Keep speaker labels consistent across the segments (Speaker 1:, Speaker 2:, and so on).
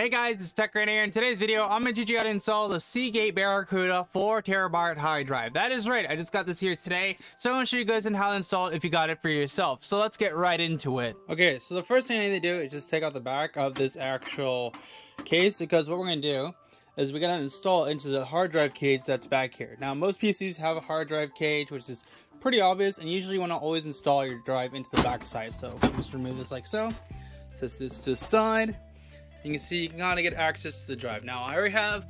Speaker 1: Hey guys, it's Tech here. In today's video, I'm to teach you how to install the Seagate Barracuda 4 terabyte hard drive. That is right, I just got this here today, so I'm to show you guys how to install it if you got it for yourself. So let's get right into it. Okay, so the first thing I need to do is just take out the back of this actual case, because what we're to do is we're to install into the hard drive cage that's back here. Now, most PCs have a hard drive cage, which is pretty obvious, and usually you want to always install your drive into the back side. So just remove this like so. Set this to the side you can see you can kind of get access to the drive. Now I already have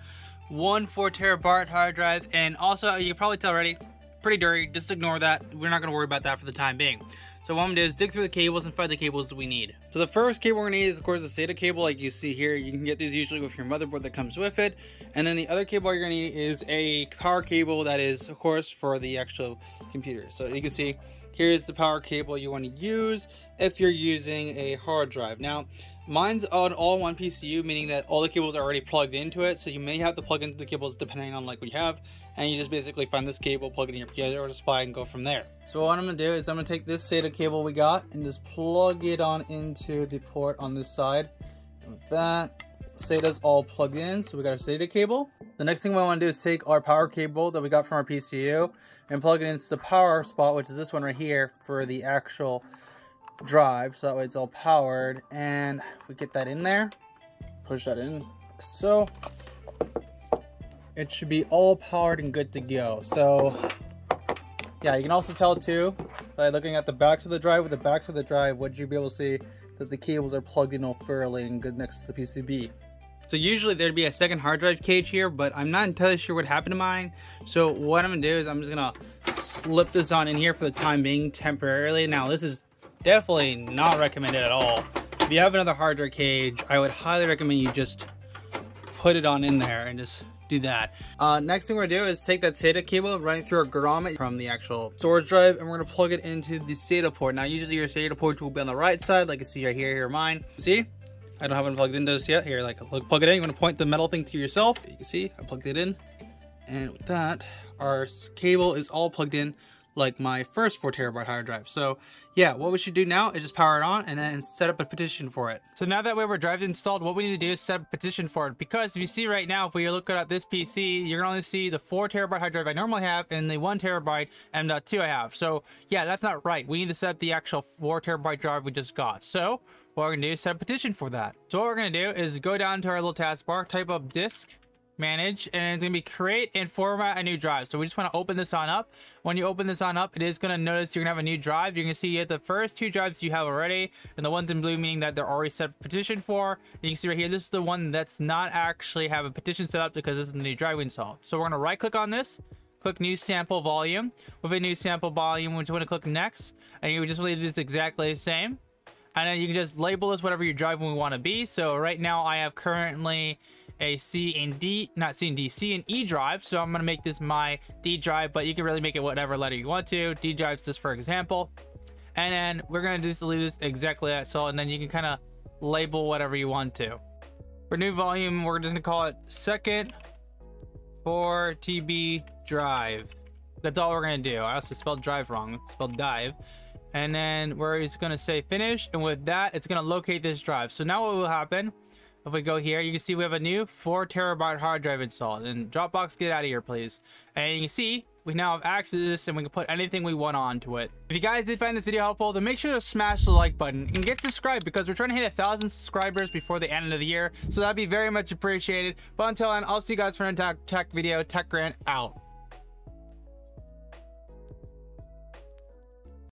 Speaker 1: one 4 terabyte hard drive and also you can probably tell already pretty dirty just ignore that we're not going to worry about that for the time being so what I'm gonna do is dig through the cables and find the cables we need. So the first cable we're gonna need is of course the SATA cable like you see here. You can get these usually with your motherboard that comes with it. And then the other cable you're gonna need is a power cable that is of course for the actual computer. So you can see here's the power cable you want to use if you're using a hard drive. Now Mine's on all-in-one PSU, meaning that all the cables are already plugged into it, so you may have to plug into the cables depending on like what you have, and you just basically find this cable, plug it in your or supply, and go from there. So what I'm gonna do is I'm gonna take this SATA cable we got and just plug it on into the port on this side. And that, SATA's all plugged in, so we got our SATA cable. The next thing we want to do is take our power cable that we got from our PSU and plug it into the power spot, which is this one right here for the actual drive. So that way it's all powered. And if we get that in there push that in like so it should be all powered and good to go. So yeah you can also tell too by looking at the back of the drive with the back of the drive would you be able to see that the cables are plugged in all fairly and good next to the PCB so usually there'd be a second hard drive cage here, but I'm not entirely sure what happened to mine. So what I'm gonna do is I'm just gonna slip this on in here for the time being temporarily. Now this is definitely not recommended at all. If you have another hard drive cage, I would highly recommend you just put it on in there and just do that. Uh, next thing we're gonna do is take that SATA cable running through a grommet from the actual storage drive and we're gonna plug it into the SATA port. Now usually your SATA port will be on the right side like you see right here, here mine. See? I don't have it plugged into this yet. Here, like look, plug it in. You wanna point the metal thing to yourself. You can see I plugged it in. And with that, our cable is all plugged in like my first 4 terabyte hard drive. So yeah, what we should do now is just power it on and then set up a partition for it. So now that we have our drive installed, what we need to do is set up a partition for it. Because if you see right now, if we look at this PC, you're gonna only see the 4 terabyte hard drive I normally have and the 1 terabyte M.2 I have. So yeah, that's not right. We need to set up the actual 4 terabyte drive we just got. So what we're gonna do is set a partition for that. So what we're gonna do is go down to our little taskbar, type up disk manage and it's to be create and format a new drive. So we just want to open this on up. When you open this on up it is going to notice you're gonna have a new drive. You're gonna see you have the first two drives you have already and the ones in blue meaning that they're already set partition for. And you can see right here this is the one that's not actually have a partition set up because this is the new drive we installed. So we're going to right click on this click new simple volume. With a new simple volume we just want to click next and you just leave this exactly the same. And then you can just label this whatever your drive we want to be. So right now i have currently a C and D, not C and D, C and E drive. So I'm to make this my D drive, but you can really make it whatever letter you want to. D drives just for example. And then we're to just leave this exactly that. So, and then you can kind of label whatever you want to. For new volume, we're just to call it second 4 TB drive. That's all we're to do. I also spelled drive wrong, spelled dive. And then we're just to say finish. And with that, it's to locate this drive. So now what will happen if we go here, you can see we have a new 4 terabyte hard drive installed. And Dropbox, get out of here, please. And you can see we now have access and we can put anything we want onto it. If you guys did find this video helpful, then make sure to smash the like button and get subscribed because we're trying to hit a thousand subscribers before the end of the year. So that'd be very much appreciated. But until then, I'll see you guys for another tech video. Tech Grant out.